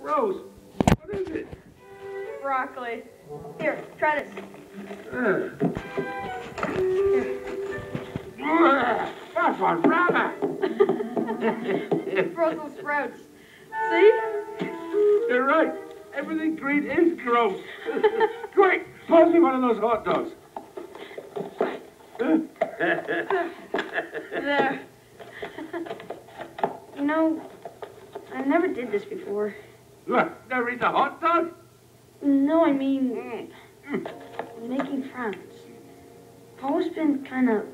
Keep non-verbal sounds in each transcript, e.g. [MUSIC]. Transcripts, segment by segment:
Rose, what is it? Broccoli. Here, try this. Uh. That's on rabbit. [LAUGHS] Brussels sprouts. See? You're right. Everything green is gross. [LAUGHS] Quick, pass me one of those hot dogs. [LAUGHS] There. you know, I never did this before. Look, never a hot dog? No, I mean, mm. making friends. I've always been kind of,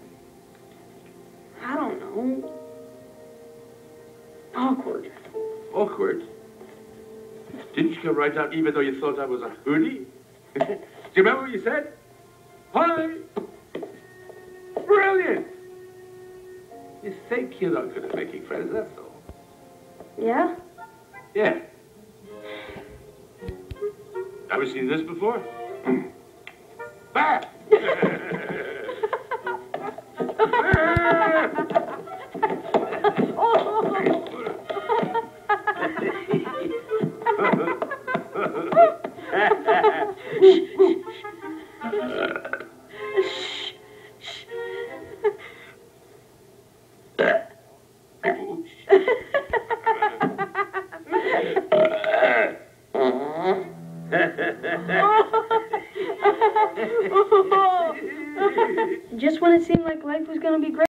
I don't know, awkward. Awkward. Didn't you come right out even though you thought I was a hoodie? [LAUGHS] Do you remember what you said? Hi! Brilliant! You think you're not good at making friends, that's all. Yeah? Yeah. Ever seen this before? Just when it seemed like life was gonna be great.